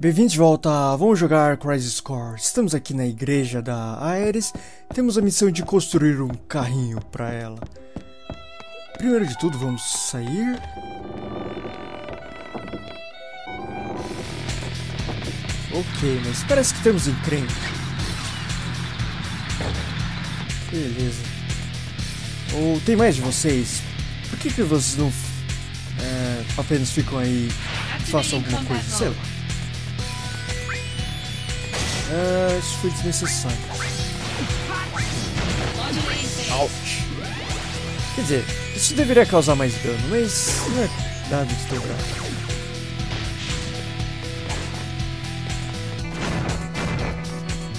Bem-vindos de volta, vamos jogar Crisis Core. Estamos aqui na igreja da Ares, temos a missão de construir um carrinho para ela. Primeiro de tudo, vamos sair. Ok, mas parece que temos encrenca. Beleza. Ou tem mais de vocês? Por que, que vocês não é, apenas ficam aí e façam alguma coisa? Sei lá. É, isso foi desnecessário. Ouch. Quer dizer, isso deveria causar mais dano, mas não é nada de tão grave.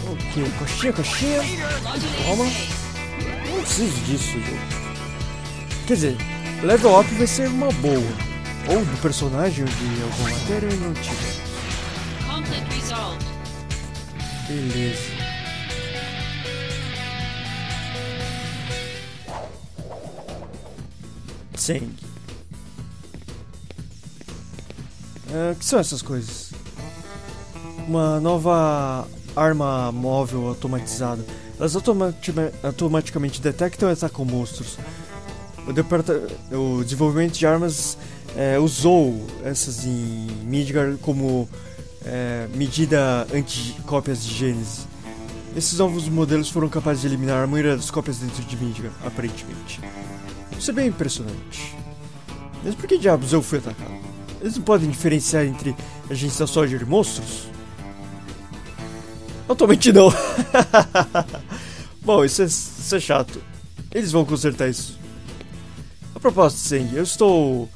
Ok, coxinha, coxinha. Toma. Não preciso disso, jogo. Quer dizer, level up vai ser uma boa. Ou do personagem ou de alguma matéria não tiver. Conflict resolved. Beleza. Sangue. Ah, O que são essas coisas? Uma nova arma móvel automatizada. Elas automaticamente detectam e atacam monstros. O, o desenvolvimento de armas eh, usou essas em Midgar como é, medida anti-cópias de Gênesis. Esses novos modelos foram capazes de eliminar a maioria das cópias dentro de Midgar, aparentemente. Isso é bem impressionante. Mas por que diabos eu fui atacado? Eles não podem diferenciar entre agentes da soja e monstros? Atualmente não. Bom, isso é, isso é chato. Eles vão consertar isso. A propósito, Seng, eu estou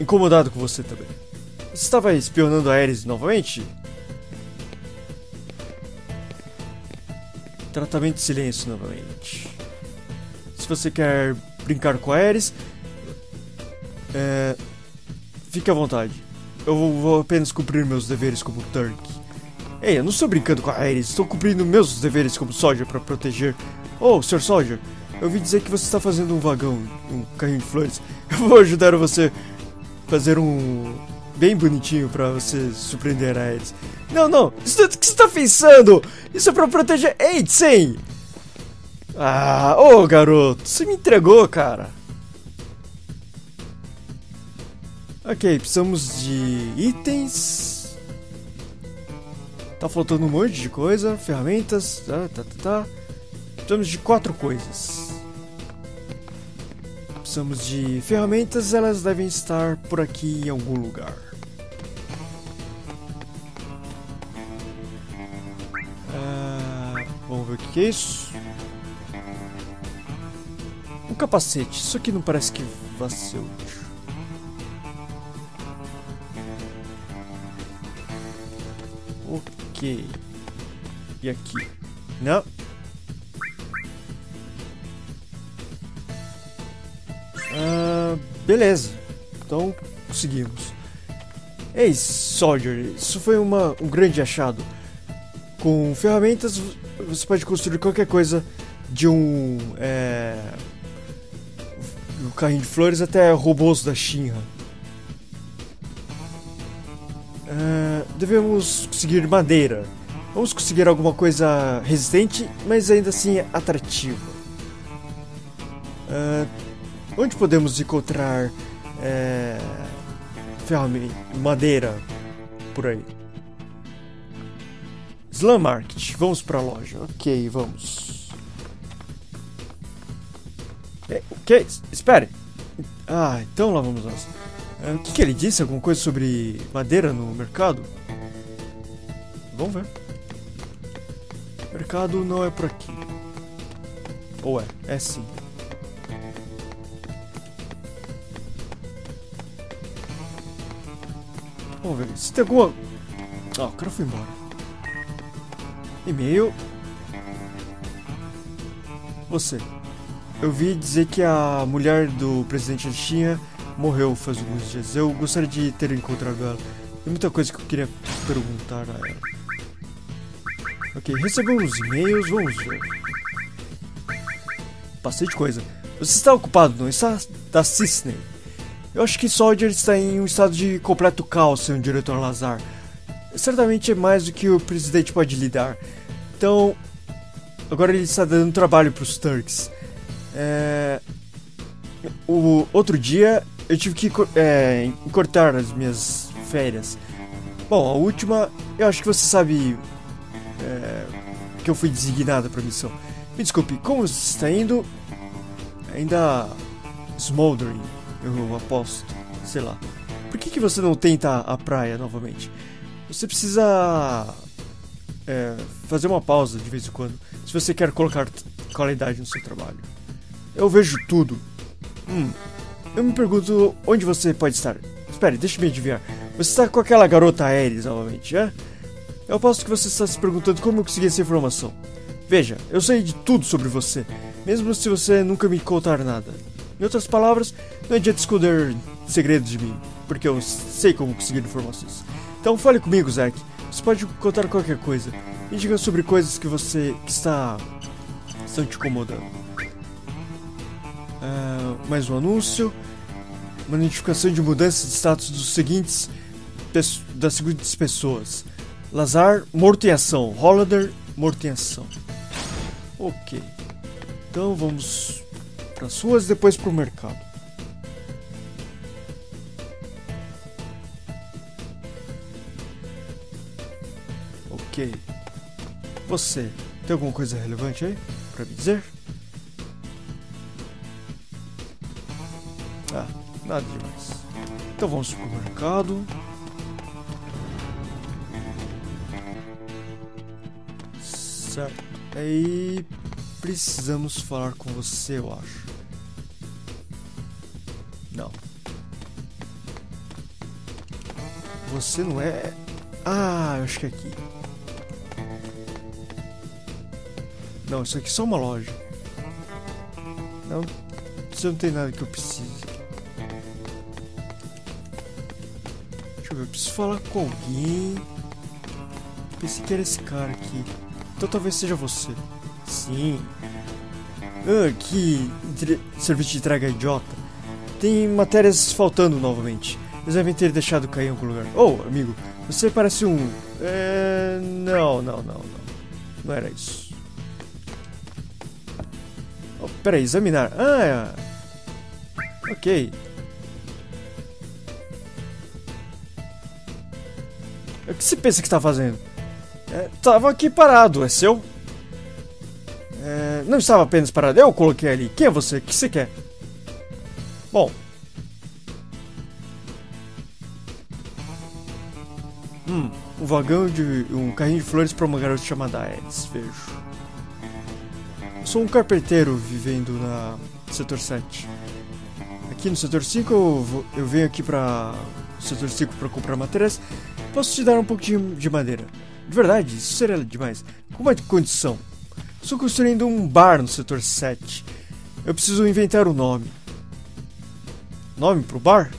incomodado com você também. Você estava espionando a Ares novamente? Tratamento de silêncio novamente. Se você quer brincar com a Ares, é, fique à vontade. Eu vou, apenas cumprir meus deveres como Turk. Ei, eu não estou brincando com a Ares, estou cumprindo meus deveres como Soldier para proteger. Oh, Sr. Soldier, eu ouvi dizer que você está fazendo um vagão, um carrinho de flores. Eu vou ajudar você a fazer um bem bonitinho pra você surpreender a Ares. Não, não, isso, o que você tá pensando? Isso é pra proteger. Ei, Tsen! Ah, ô garoto, você me entregou, cara. Ok, precisamos de itens. Tá faltando um monte de coisa, ferramentas, tá, tá, tá, tá. Precisamos de quatro coisas. Precisamos de ferramentas, elas devem estar por aqui em algum lugar. Ver o que é isso. Um capacete, isso aqui não parece que vai ser útil. Ok. E aqui? Não. Ah, beleza. Então conseguimos. Ei, Soldier, isso foi uma, um grande achado. Com ferramentas você pode construir qualquer coisa de um. É, um carrinho de flores até robôs da Shinra. Ah, devemos conseguir madeira. Vamos conseguir alguma coisa resistente, mas ainda assim atrativa. Ah, onde podemos encontrar é, ferramenta, madeira por aí? Slam Market, vamos pra loja. Ok, vamos. É, o que? Espere! Ah, então lá vamos nós. Ah, o que, que ele disse? Alguma coisa sobre madeira no mercado? Vamos ver. Mercado não é por aqui. Ou é? É sim. Vamos ver. Se tem alguma. Ah, o cara foi embora. E-mail. Você. Eu vi dizer que a mulher do presidente da morreu faz alguns dias. Eu gostaria de ter encontrado ela. Tem muita coisa que eu queria perguntar a ela. Ok, recebemos e-mails, vamos ver. Bastante coisa. Você está ocupado, não está? Da Cisne. Eu acho que Soldier está em um estado de completo caos, seu diretor Lazar. certamente é mais do que o presidente pode lidar. Então, agora ele está dando trabalho para os Turks. É, o outro dia eu tive que é, cortar as minhas férias. Bom, a última, eu acho que você sabe é, que eu fui designado para missão. Me desculpe, como você está indo? Ainda smoldering, eu aposto, sei lá. Por que, que você não tenta a praia novamente? Você precisa é, fazer uma pausa de vez em quando, se você quer colocar qualidade no seu trabalho. Eu vejo tudo. Hum, eu me pergunto onde você pode estar. Espere, deixe-me adivinhar. Você está com aquela garota Ares novamente, é? Eu aposto que você está se perguntando como eu consegui essa informação. Veja, eu sei de tudo sobre você, mesmo se você nunca me contar nada. Em outras palavras, não adianta esconder segredos de mim, porque eu sei como conseguir informações. Então fale comigo, Zack. Você pode contar qualquer coisa. Me diga sobre coisas que você que está estão te incomodando. Uh, mais um anúncio. Uma notificação de mudança de status dos seguintes das seguintes pessoas. Lazar, morto em ação. Hollander, morto em ação. Ok. Então vamos para as ruas depois para o mercado. Você, tem alguma coisa relevante aí para me dizer? Ah, nada demais. Então vamos para o mercado. Certo. Aí precisamos falar com você, eu acho. Não. Você não é. Ah, eu acho que é aqui. Não, isso aqui é só uma loja. Não, você não tem nada que eu precise. Deixa eu ver, eu preciso falar com alguém. Pensei que era esse cara aqui. Então talvez seja você. Sim. Ah, que serviço de entrega idiota. Tem matérias faltando novamente. Eles devem ter deixado cair em algum lugar. Oh, amigo, você parece um. É... Não, não, não, não. Não era isso. Peraí, examinar. Ah, é. Ok. O que você pensa que está fazendo? É, tava aqui parado, é seu? É, não estava apenas parado, eu coloquei ali. Quem é você? O que você quer? Bom. Hum, um vagão de. um carrinho de flores para uma garota chamada Eds, vejo. Sou um carpinteiro vivendo na setor 7. Aqui no setor 5 eu, vou, eu venho aqui para setor 5 para comprar matérias. Posso te dar um pouco de, de madeira. De verdade, isso seria demais. Com uma condição. Estou construindo um bar no setor 7. Eu preciso inventar um nome. Nome pro bar?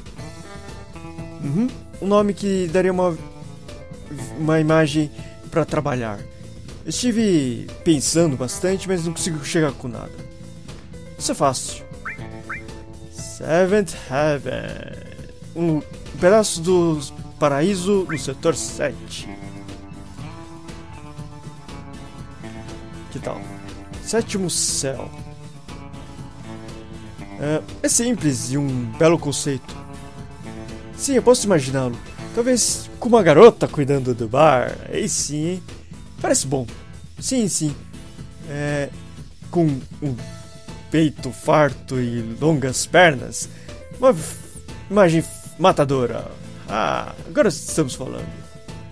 Uhum. Um nome que daria uma, uma imagem para trabalhar. Estive pensando bastante, mas não consigo chegar com nada. Isso é fácil. Seventh Heaven. Um pedaço do paraíso no setor 7. Que tal? Sétimo céu. É, é simples e um belo conceito. Sim, eu posso imaginá-lo. Talvez com uma garota cuidando do bar. Aí sim, hein? Parece bom. Sim, sim. É, com um peito farto e longas pernas. Uma imagem matadora. Ah, agora estamos falando.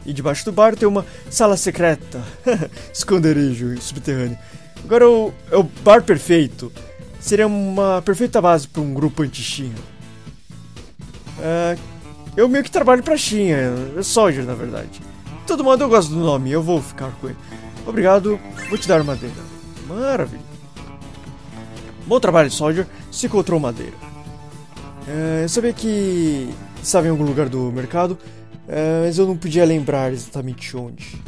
E debaixo do bar tem uma sala secreta. Esconderijo subterrâneo. Agora o, é o bar perfeito. Seria uma perfeita base para um grupo anti-Shin. É, eu meio que trabalho pra Shin, é Soldier na verdade. Todo modo eu gosto do nome, eu vou ficar com ele. Obrigado, vou te dar madeira. Maravilha. Bom trabalho, Soldier. Se encontrou madeira. É, eu sabia que estava em algum lugar do mercado é, mas eu não podia lembrar exatamente onde.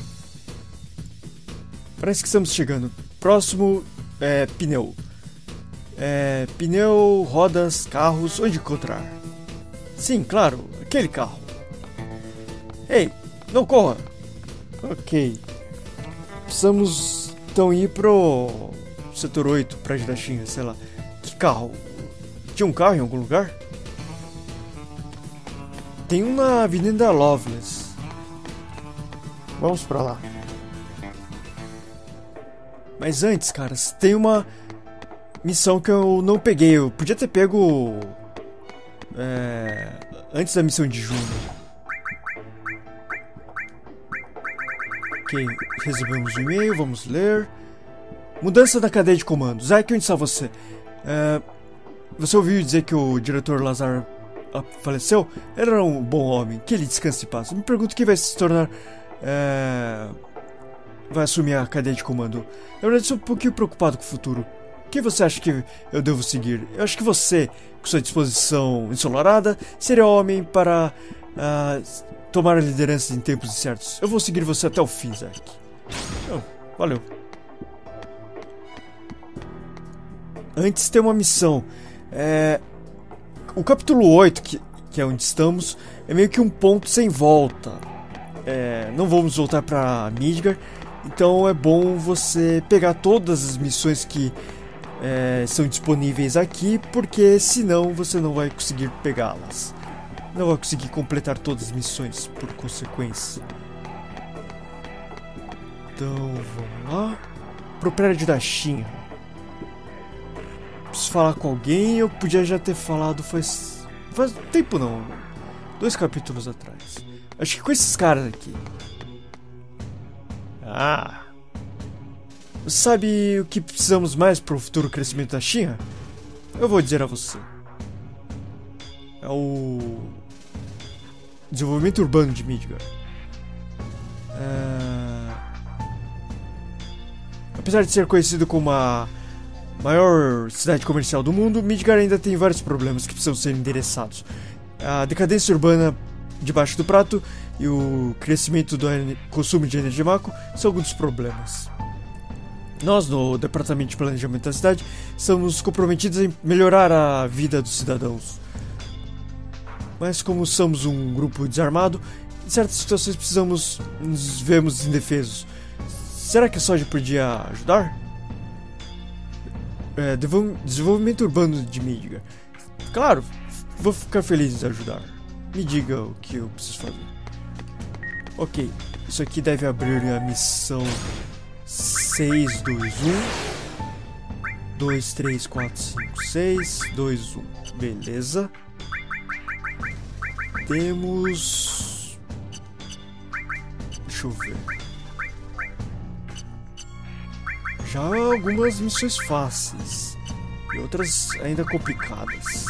Parece que estamos chegando. Próximo é pneu. É, pneu, rodas, carros, onde encontrar? Sim, claro, aquele carro. Ei, Não corra! Ok. Precisamos então ir pro setor 8, prédio da China, sei lá. Que carro? Tinha um carro em algum lugar? Tem um na Avenida Loveless. Vamos pra lá. Mas antes, caras, tem uma missão que eu não peguei. Eu podia ter pego. É, antes da missão de junho. Ok, recebemos um e-mail, vamos ler. Mudança da cadeia de comandos. Zack, onde está você? É, você ouviu dizer que o diretor Lazar ah, faleceu? Ele era um bom homem. Que ele descanse em paz. Me pergunto quem vai se tornar. É, vai assumir a cadeia de comando. Na verdade, sou um pouquinho preocupado com o futuro. Quem você acha que eu devo seguir? Eu acho que você, com sua disposição ensolarada, seria homem para uh, tomar a liderança em tempos incertos. Eu vou seguir você até o fim, Zack. Oh, valeu. Antes tem uma missão. É... O capítulo 8, que, que é onde estamos, é meio que um ponto sem volta. É... Não vamos voltar para Midgar, então é bom você pegar todas as missões que é, são disponíveis aqui, porque senão você não vai conseguir pegá-las. Não vai conseguir completar todas as missões por consequência. Então vamos lá. Pro prédio da Shin. Preciso falar com alguém. Eu podia já ter falado faz. faz tempo não. Dois capítulos atrás. Acho que com esses caras aqui. Ah. Sabe o que precisamos mais para o futuro crescimento da China? Eu vou dizer a você. É o desenvolvimento urbano de Midgar. É... Apesar de ser conhecido como a maior cidade comercial do mundo, Midgar ainda tem vários problemas que precisam ser endereçados. A decadência urbana debaixo do prato e o crescimento do consumo de energia macro são alguns dos problemas. Nós, no Departamento de Planejamento da cidade, estamos comprometidos em melhorar a vida dos cidadãos. Mas como somos um grupo desarmado, em certas situações precisamos nos vemos indefesos. Será que a Soja podia ajudar? É, desenvolvimento urbano de Midgar. Claro, vou ficar feliz em ajudar. Me diga o que eu preciso fazer. Ok, isso aqui deve abrir a missão 6, 2, 1. 2, 3, 4, 5, 6, 2, 1. Beleza. Temos. Deixa eu ver. Já algumas missões fáceis e outras ainda complicadas.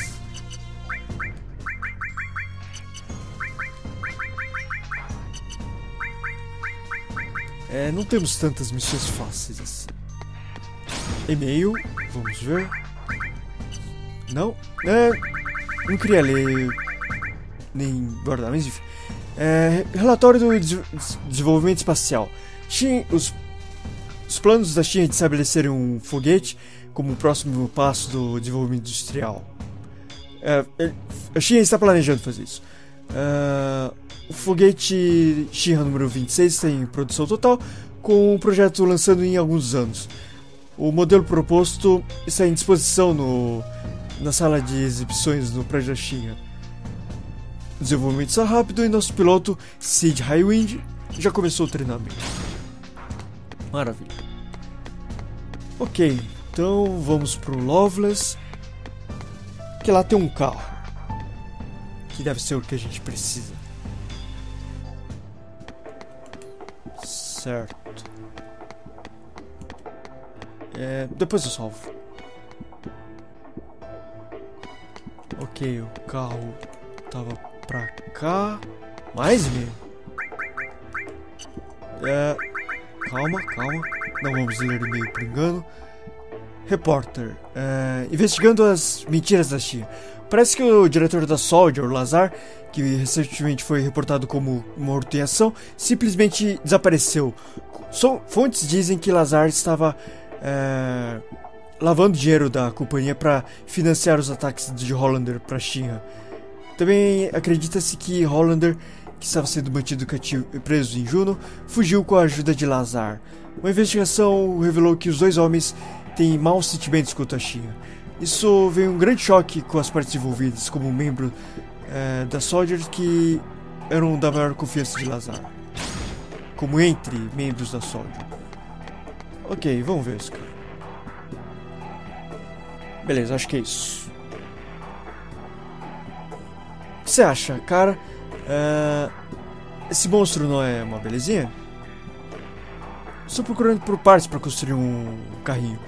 É, não temos tantas missões fáceis assim. E-mail, vamos ver. Não, é, não queria ler nem guardar, mas enfim. É, relatório do desenvolvimento espacial. China, os, os planos da China de estabelecerem um foguete como o próximo passo do desenvolvimento industrial. É, é a China está planejando fazer isso. Uh, o foguete Shinra número 26 está em produção total, com o projeto lançando em alguns anos. O modelo proposto está em disposição no, na sala de exibições no prédio da Shinra. O desenvolvimento está rápido e nosso piloto, Sid Highwind, já começou o treinamento. Maravilha. Ok, então vamos pro Loveless. Que lá tem um carro que deve ser o que a gente precisa. Certo. É, depois eu salvo. Ok, o carro tava pra cá. Mais meio. É, calma, calma. Não vamos ler e-mail por engano. Repórter, é, investigando as mentiras da Chia. Parece que o diretor da Soldier, Lazar, que recentemente foi reportado como morto em ação, simplesmente desapareceu. So, fontes dizem que Lazar estava é, lavando dinheiro da companhia para financiar os ataques de Hollander para a China. Também acredita-se que Hollander que estava sendo mantido cativo, preso em Juno, fugiu com a ajuda de Lazar. Uma investigação revelou que os dois homens têm maus sentimentos contra a China. Isso veio um grande choque com as partes envolvidas, como membro eh, da Soldiers que eram da maior confiança de Lazar. Como entre membros da Soldier. Ok, vamos ver isso, cara. Beleza, acho que é isso. O que você acha, cara? É, Esse monstro não é uma belezinha? Estou procurando por partes para construir um carrinho.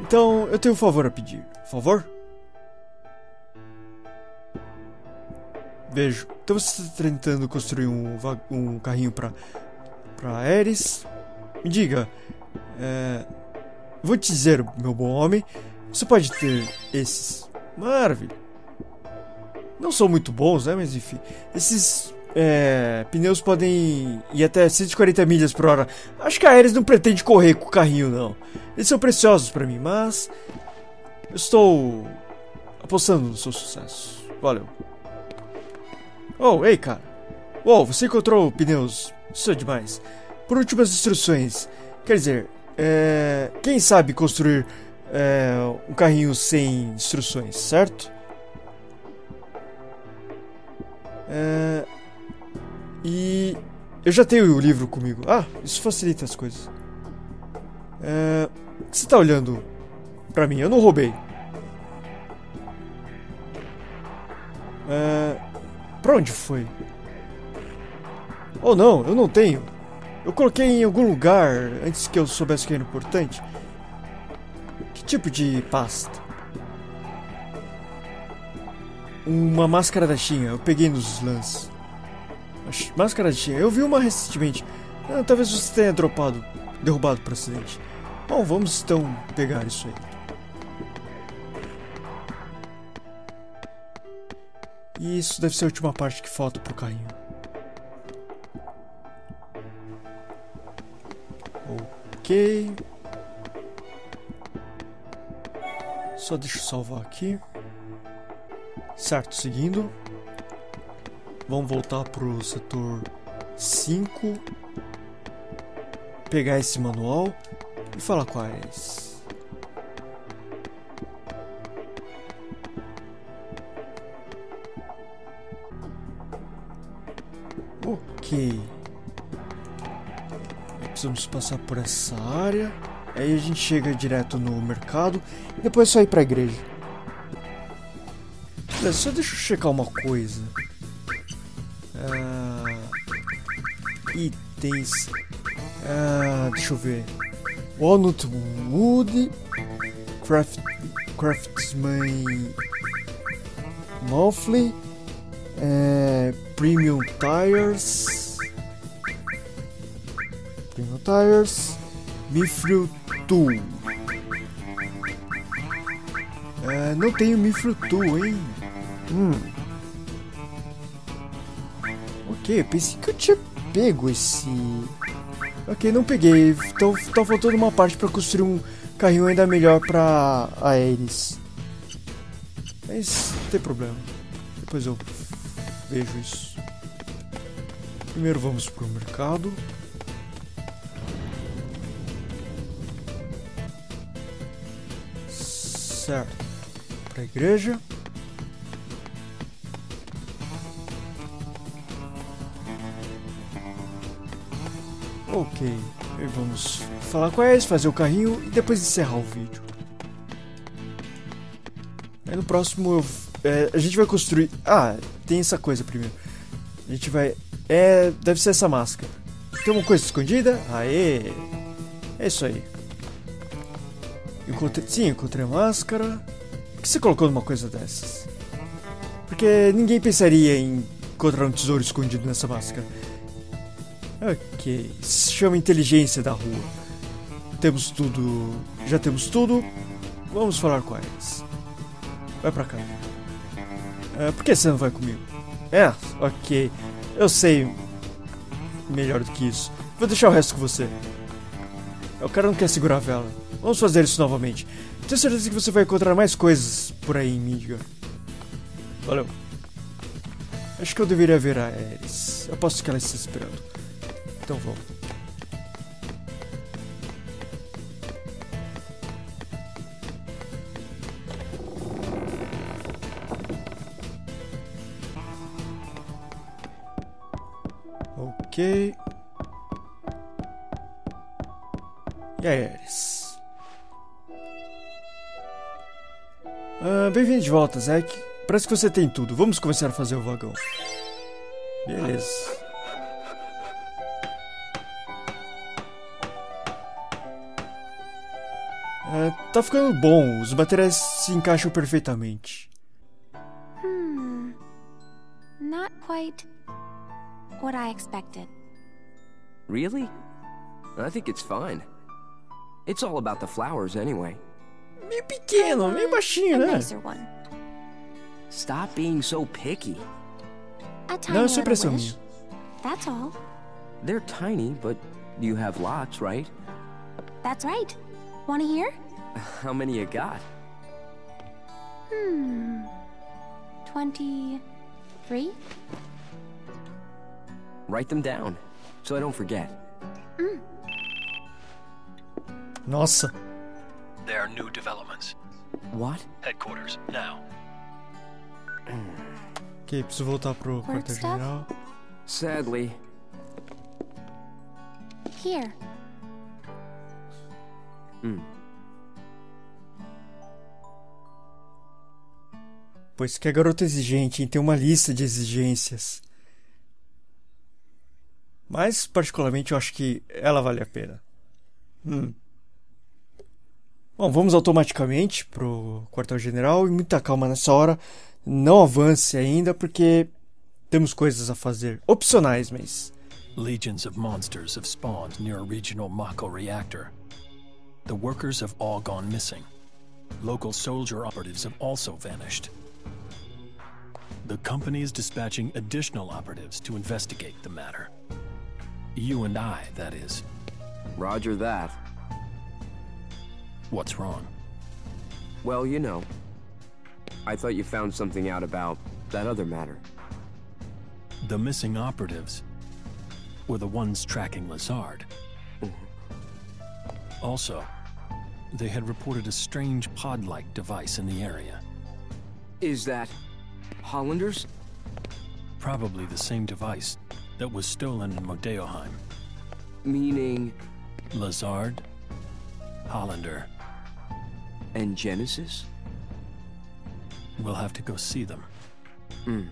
Então, eu tenho um favor a pedir. Favor? Vejo. Então você está tentando construir um, um carrinho para para Ares. Me diga. É, vou te dizer, meu bom homem. Você pode ter esses. Maravilha. Não são muito bons, né? Mas enfim. Esses é, pneus podem ir até 140 milhas por hora. Acho que a Ares não pretende correr com o carrinho, não. Eles são preciosos para mim, mas. Eu estou apostando no seu sucesso. Valeu. Oh, ei, cara. Uou, você encontrou pneus. Isso é demais. Por últimas instruções. Quer dizer, é, quem sabe construir é, um carrinho sem instruções, certo? É, e eu já tenho o livro comigo. Ah, isso facilita as coisas. É, o que você tá olhando pra mim? Eu não roubei. É, pra onde foi? Oh não, eu não tenho. Eu coloquei em algum lugar antes que eu soubesse que era importante. Que tipo de pasta? Uma máscara da China, eu peguei nos lances. Máscara da China, eu vi uma recentemente. Ah, talvez você tenha dropado, derrubado por acidente. Bom, vamos então pegar isso aí. E isso deve ser a última parte que falta pro carrinho. Ok. Só deixa eu salvar aqui. Certo, seguindo. Vamos voltar pro setor 5. Pegar esse manual e falar quais. Ok. Precisamos passar por essa área. Aí a gente chega direto no mercado e depois só ir pra igreja. Beleza, só deixa eu checar uma coisa. Ah, itens. Ah, deixa eu ver. Walnut Wood. Craft, craftsman. Monthly. É, premium Tires. Premium Tires. Mithril Tool. É, não tenho Mithril Tool, hein? Hum. Ok, eu pensei que eu tinha pego esse. Ok, não peguei. Então tá faltando uma parte pra construir um carrinho ainda melhor pra Aeris. Mas não tem problema. Depois eu vejo isso. Primeiro vamos pro mercado. Certo. Pra igreja. Ok, vamos falar com eles, fazer o carrinho e depois encerrar o vídeo. Aí no próximo eu, é, a gente vai construir. Ah, tem essa coisa primeiro. A gente vai. É. Deve ser essa máscara. Tem uma coisa escondida? Aê! É isso aí. Encontrei, sim, encontrei a máscara. Por que você colocou numa coisa dessas? Porque ninguém pensaria em encontrar um tesouro escondido nessa máscara. Ok, se chama inteligência da rua. Temos tudo. Já temos tudo. Vamos falar com eles. Vai pra cá. É, por que você não vai comigo? É, ok. Eu sei melhor do que isso. Vou deixar o resto com você. O cara não quer segurar a vela. Vamos fazer isso novamente. Tenho certeza que você vai encontrar mais coisas por aí em Midgar. Valeu. Acho que eu deveria ver a Ares. Aposto que ela está esperando. Então vamos. Ok. E aí, Ares? Ah, Bem-vindo de volta, Zack. Parece que você tem tudo. Vamos começar a fazer o vagão. Beleza. Ah, tá ficando bom. Os materiais se encaixam perfeitamente. Hmm. Not quite what I expected. Really? I think it's fine. It's all about the flowers anyway. Meio pequeno, meio baixinho, né? Stop being so picky. A tiny Não, isso é little impressão minha. That's all. They're tiny, but you have lots, right? That's right. Wanna hear? How many you got? Hmm. Twenty-three? Write them down, so I don't forget. Nossa. There are new developments. What? Headquarters, now. Ok, preciso voltar pro quartel-general. Sadly, Here. Pois que a garota é exigente? Tem uma lista de exigências. Mas, particularmente, eu acho que ela vale a pena. Hum. Bom, vamos automaticamente pro quartel-general e muita calma nessa hora. Não avance ainda, porque temos coisas a fazer. Opcionais, mas. Legions of monsters have spawned near a regional Mako reactor. The workers have all gone missing. Local soldier operatives have also vanished. The company is dispatching additional operatives to investigate the matter. You and I, that is. roger that. What's wrong? Well, you know. I thought you found something out about that other matter. The missing operatives were the ones tracking Lazard. Also, they had reported a strange pod like device in the area. Is that Hollanders? Probably the same device that was stolen in Modeoheim. Meaning Lazard, Hollander. and Genesis? We'll have to go see them. Hmm.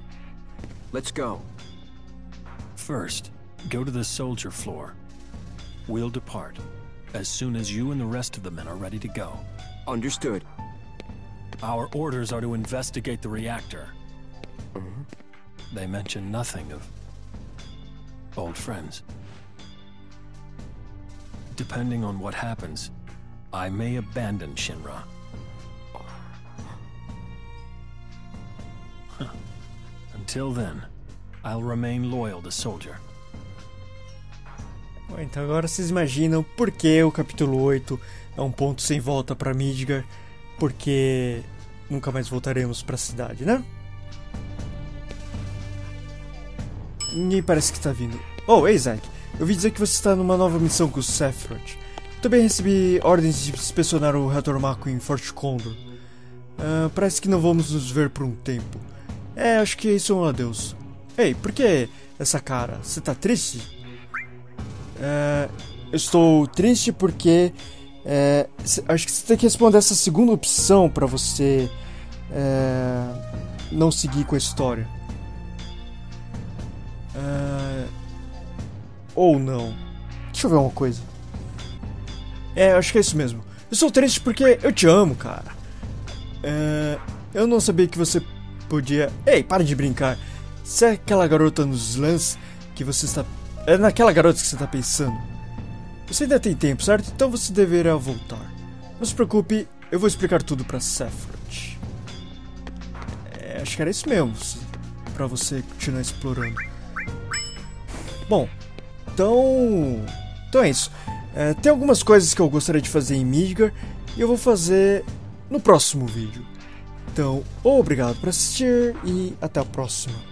Let's go. First, go to the soldier floor. We'll depart as soon as you and the rest of the men are ready to go. Understood. Our orders are to investigate the reactor. They mention nothing of old friends. Depending on what happens, I may abandon Shinra. Huh. Until then, I'll remain loyal to Soldier. Então agora vocês imaginam por que o capítulo 8 é um ponto sem volta para Midgar, porque nunca mais voltaremos para a cidade, né? Ninguém parece que está vindo. Oh, ei, Zack, eu vi dizer que você está numa nova missão com o Sephiroth. Também recebi ordens de inspecionar o reator Mako em Fort Condor. Ah, parece que não vamos nos ver por um tempo. É, acho que isso é um adeus. Ei, por que essa cara? Você tá triste? É, eu estou triste porque c- acho que você tem que responder essa segunda opção para você é, não seguir com a história. É, ou não. Deixa eu ver uma coisa. É, acho que é isso mesmo. Eu sou triste porque eu te amo, cara. É, eu não sabia que você podia. Ei, para de brincar. Se é aquela garota nos lãs que você está. É naquela garota que você está pensando. Você ainda tem tempo, certo? Então você deverá voltar. Não se preocupe, eu vou explicar tudo pra Sephiroth. É, acho que era isso mesmo, pra você continuar explorando. Bom, então. Então é isso. É, tem algumas coisas que eu gostaria de fazer em Midgar e eu vou fazer no próximo vídeo. Então, obrigado por assistir e até a próxima.